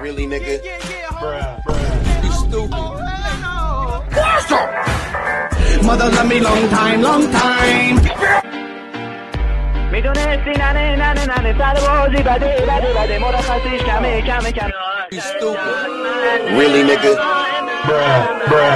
Really, nigga? Yeah, yeah, yeah, You stupid. Mother love me long time, long time. میدونستی ننه ننه ننه سر بازی بده بده بده مرخصیش کمه کمه کمه You stupid. Really, nigga? bruh.